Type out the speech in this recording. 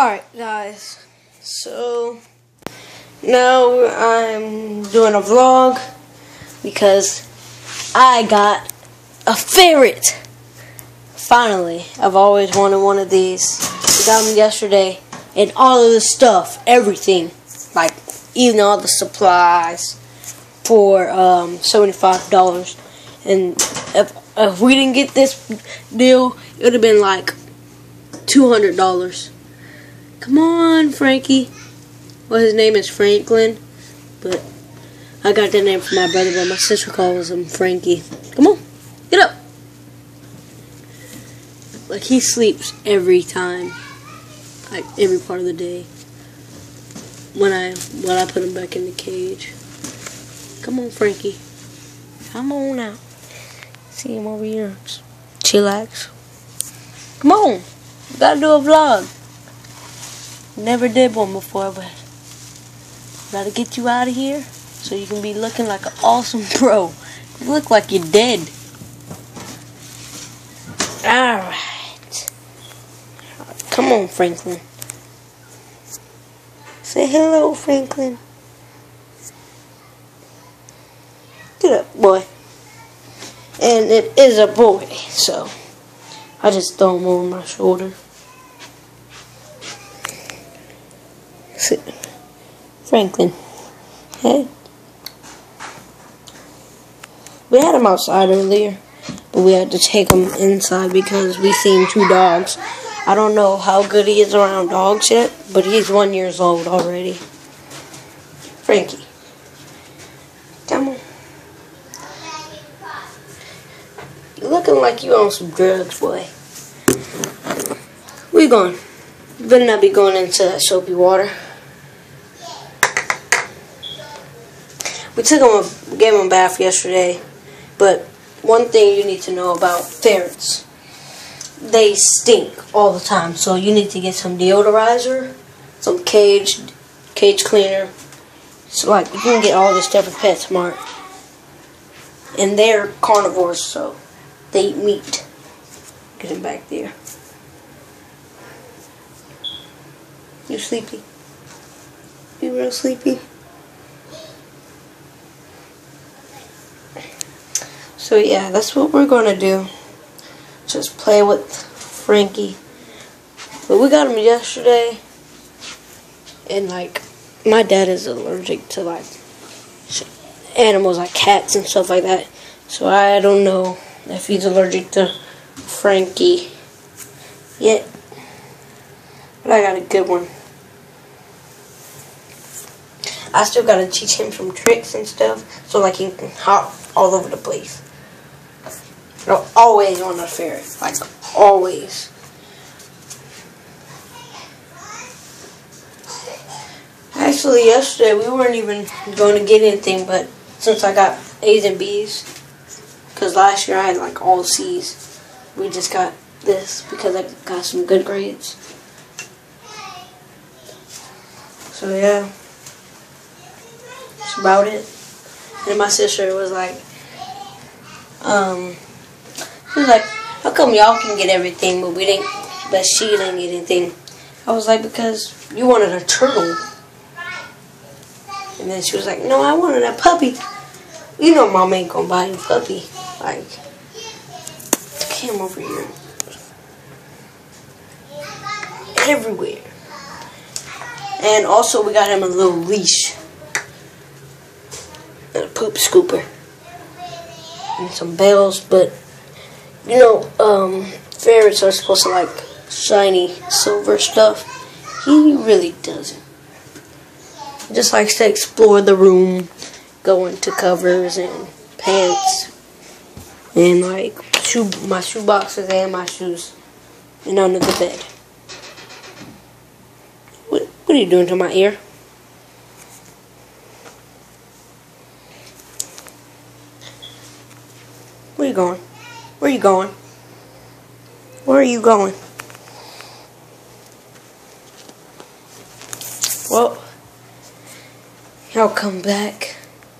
Alright, guys. So, now I'm doing a vlog because I got a ferret. Finally, I've always wanted one of these. I got them yesterday, and all of the stuff, everything, like even all the supplies, for um, $75. And if, if we didn't get this deal, it would have been like $200. Come on, Frankie. Well, his name is Franklin, but I got that name from my brother, but my sister calls him Frankie. Come on, get up. Like, he sleeps every time, like, every part of the day when I, when I put him back in the cage. Come on, Frankie. Come on now. See him over here. Chillax. Come on. We gotta do a vlog. Never did one before, but gotta get you out of here so you can be looking like an awesome pro. You look like you're dead. Alright. Come on, Franklin. Say hello, Franklin. Get up, boy. And it is a boy, so I just throw him over my shoulder. Franklin. Hey. We had him outside earlier, but we had to take him inside because we seen two dogs. I don't know how good he is around dogs yet, but he's one years old already. Frankie. Come on. You looking like you on some drugs, boy. We going? Better not be going into that soapy water. We took him, a, gave him a bath yesterday, but one thing you need to know about ferrets, they stink all the time. So you need to get some deodorizer, some cage, cage cleaner. So like you can get all this stuff at PetSmart, and they're carnivores, so they eat meat. Get him back there. You sleepy? You real sleepy? So yeah, that's what we're gonna do. Just play with Frankie. But we got him yesterday, and like, my dad is allergic to like animals like cats and stuff like that. So I don't know if he's allergic to Frankie yet. But I got a good one. I still gotta teach him some tricks and stuff so like he can hop all over the place. No, always on the ferret. Like, always. Actually, yesterday we weren't even going to get anything, but since I got A's and B's, because last year I had like all C's, we just got this because I got some good grades. So yeah, that's about it. And my sister was like, um, she was like, how come y'all can get everything, but we didn't, but she didn't get anything? I was like, because you wanted a turtle. And then she was like, no, I wanted a puppy. You know mom ain't gonna buy you a puppy. Like, came over here. Everywhere. And also we got him a little leash. And a poop scooper. And some bells, but you know, um, ferrets are supposed to like shiny silver stuff. He really doesn't. He just likes to explore the room, go into covers and pants, and like shoe my shoe boxes and my shoes, and under the bed. What What are you doing to my ear? Where you going? Where are you going? Where are you going? Well, I'll come back